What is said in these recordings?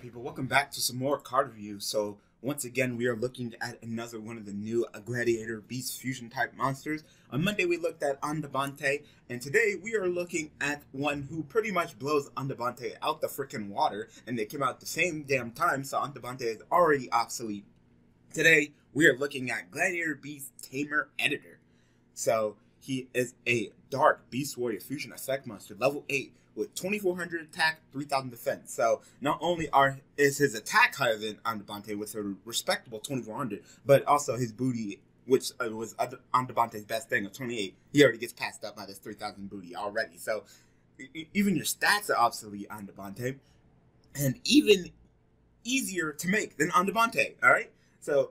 Alright people, welcome back to some more card reviews. So once again we are looking at another one of the new uh, Gladiator Beast Fusion type monsters. On Monday we looked at Andavante, and today we are looking at one who pretty much blows Andavante out the freaking water, and they came out the same damn time, so Andavante is already obsolete. Today we are looking at Gladiator Beast Tamer Editor. So he is a dark Beast Warrior Fusion effect monster, level 8, with 2400 attack, 3000 defense. So not only are is his attack higher than Andavante with a respectable 2400, but also his booty, which uh, was Andavante's best thing of 28, he already gets passed up by this 3000 booty already. So even your stats are obsolete Andavante, and even easier to make than Andavante. All right, so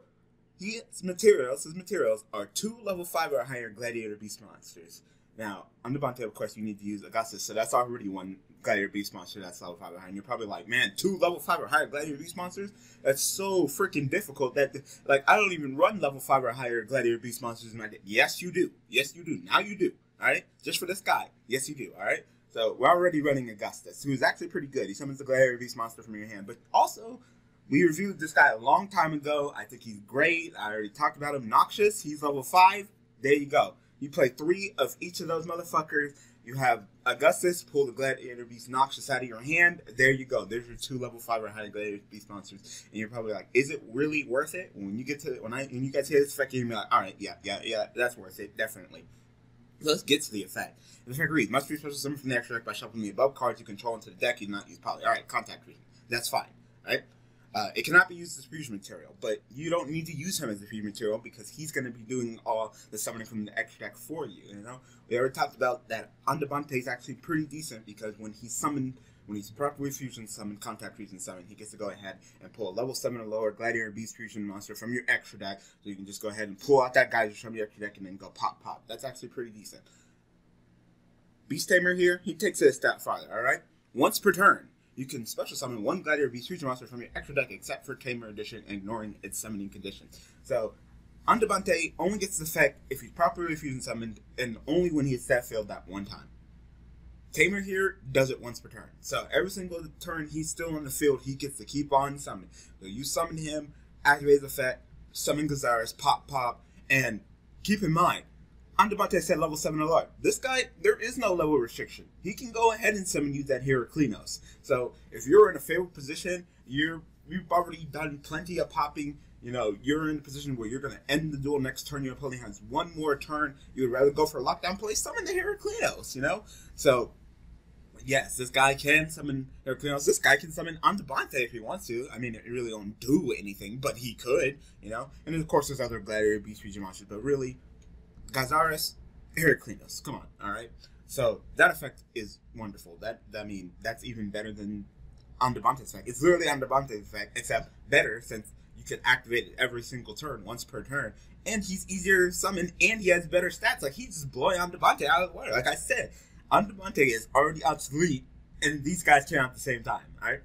his materials, his materials are two level five or higher gladiator beast monsters. Now, the Bante, of course, you need to use Augustus, so that's already one Gladiator Beast monster that's level 5 or higher. And you're probably like, man, two level 5 or higher Gladiator Beast monsters? That's so freaking difficult that, like, I don't even run level 5 or higher Gladiator Beast monsters in my deck. Yes, you do. Yes, you do. Now you do. Alright? Just for this guy. Yes, you do. Alright? So, we're already running Augustus, who is actually pretty good. He summons the Gladiator Beast monster from your hand. But also, we reviewed this guy a long time ago. I think he's great. I already talked about him. Noxius, he's level 5. There you go. You play three of each of those motherfuckers. You have Augustus pull the Gladiator Beast Noxius out of your hand. There you go. There's your two level five or higher Gladiator Beast monsters, and you're probably like, "Is it really worth it?" When you get to when I when you get to this effect, you're like, "All right, yeah, yeah, yeah, that's worth it, definitely." Let's get to the effect. The effect reads: Must be special summon from the extra deck by shuffling the above cards you control into the deck. You do not use poly. All right, contact fusion. That's fine. Right. Uh, it cannot be used as fusion material, but you don't need to use him as a fusion material because he's going to be doing all the summoning from the extra deck for you. You know, we already talked about that. Andavante is actually pretty decent because when he's summoned, when he's properly fusion summoned, contact fusion summon, he gets to go ahead and pull a level seven or lower gladiator beast fusion monster from your extra deck. So you can just go ahead and pull out that guy from your extra deck and then go pop pop. That's actually pretty decent. Beast Tamer here, he takes it a step farther. All right, once per turn you can special summon one Gladiator Beast Fusion monster from your extra deck except for Tamer Editor, ignoring its summoning condition. So, Andavante only gets the effect if he's properly fusion summoned and only when he is stat failed that one time. Tamer here does it once per turn. So every single turn he's still on the field, he gets to keep on summoning. So you summon him, activate the effect, summon Gyzarus, pop pop, and keep in mind, Andavante said level 7 alert. This guy, there is no level restriction. He can go ahead and summon you that Heraklinos. So if you're in a favorable position, you're you've already done plenty of popping. You know, you're in a position where you're going to end the duel next turn. Your opponent has one more turn. You would rather go for a lockdown play, summon the Heraklinos, you know? So, yes, this guy can summon Heraklinos. This guy can summon Andavante if he wants to. I mean, it really don't do anything, but he could, you know? And of course, there's other Gladiator Beast region monsters, but really, Gyzarus, Heraklinos. Come on, all right. So that effect is wonderful. That I mean, that's even better than Andavante's effect. It's literally Andavante's effect, except better since you can activate it every single turn, once per turn. And he's easier to summon, and he has better stats. Like he's just blowing Andavante out of the water. Like I said, Andavante is already obsolete, and these guys came out at the same time. All right.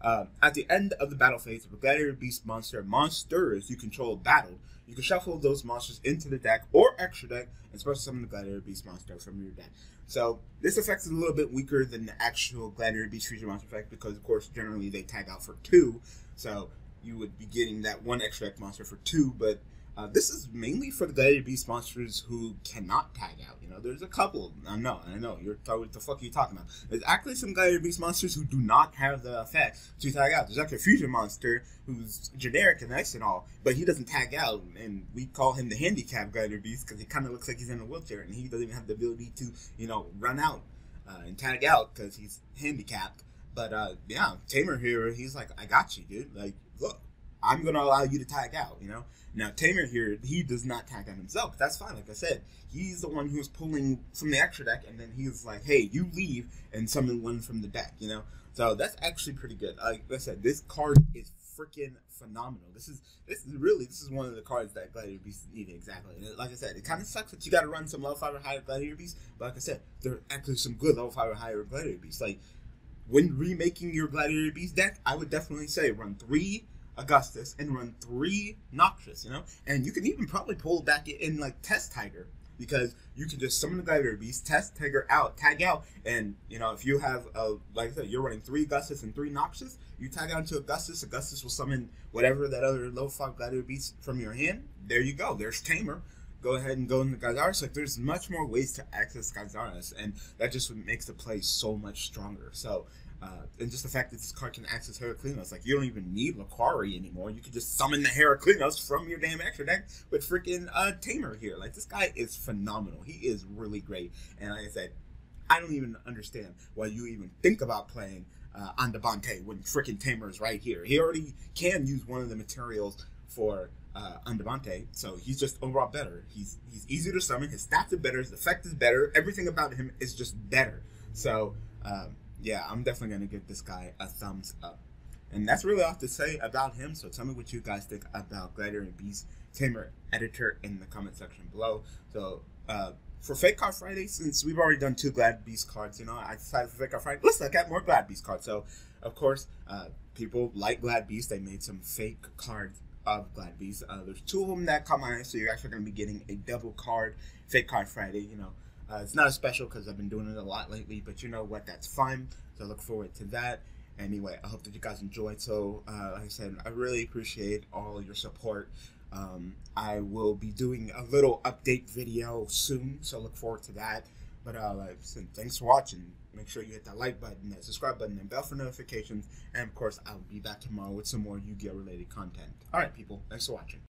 Um, at the end of the battle phase, if a gladiator beast monster monsters you control battled, you can shuffle those monsters into the deck or extra deck and special summon the gladiator beast monster from your deck. So this effect is a little bit weaker than the actual gladiator beast fusion monster effect because, of course, generally they tag out for two. So you would be getting that one extra deck monster for two, but uh, this is mainly for the Gladiator Beast monsters who cannot tag out. You know, there's a couple. I know, I know. You're what the fuck are you talking about? There's actually some Gladiator Beast monsters who do not have the effect to tag out. There's actually a fusion monster who's generic and nice and all, but he doesn't tag out, and we call him the handicap Gladiator Beast because he kind of looks like he's in a wheelchair, and he doesn't even have the ability to, you know, run out uh, and tag out because he's handicapped. But uh, yeah, Tamer here, he's like, I got you, dude. Like, look, I'm gonna allow you to tag out. You know. Now Tamer here, he does not tag out himself. That's fine. Like I said, he's the one who's pulling from the extra deck, and then he's like, "Hey, you leave and summon one from the deck." You know. So that's actually pretty good. Like I said, this card is freaking phenomenal. This is this is really this is one of the cards that Gladiator Beast needed exactly. And like I said, it kind of sucks that you got to run some level five or higher Gladiator Beasts. But like I said, there are actually some good level five or higher Gladiator Beasts. Like when remaking your Gladiator Beast deck, I would definitely say run three Augustus and run three Noxius, you know? And you can even probably pull back in like Test Tiger because you can just summon the Gladiator Beast, test, Tiger out, tag out, and you know if you have a like I said, you're running three Augustus and three Noxius, you tag out into Augustus. Augustus will summon whatever that other low five Gladiator Beast from your hand. There you go. There's Tamer go ahead and go into Gyzarus. Like there's much more ways to access Gyzarus, and that just makes the play so much stronger. So. Uh, and just the fact that this card can access Heraklinos, like you don't even need Laquari anymore. You can just summon the Heraklinos from your damn extra deck with freaking uh, Tamer here. Like this guy is phenomenal. He is really great. And like I said, I don't even understand why you even think about playing uh, Andavante when freaking Tamer is right here. He already can use one of the materials for uh, Andavante, so he's just overall better. He's he's easy to summon. His stats are better. His effect is better. Everything about him is just better. So um, yeah, I'm definitely gonna give this guy a thumbs up. And that's really all to say about him. So tell me what you guys think about Gladiator and Beast Tamer editor in the comment section below. So uh, for Fake Card Friday, since we've already done two Glad Beast cards, you know, I decided for Fake Card Friday, let's look at more Glad Beast cards. So of course, uh, people like Glad Beast. They made some fake cards of Glad Beast. Uh, there's two of them that come on, so you're actually going to be getting a double card, fake card Friday. You know, uh, it's not a special because I've been doing it a lot lately, but you know what? That's fine. So I look forward to that. Anyway, I hope that you guys enjoyed. So, uh, like I said, I really appreciate all your support. Um, I will be doing a little update video soon, so look forward to that. But uh, like thanks for watching. Make sure you hit that like button, that subscribe button, and bell for notifications. And of course, I'll be back tomorrow with some more Yu-Gi-Oh related content. All right, people. Thanks for watching.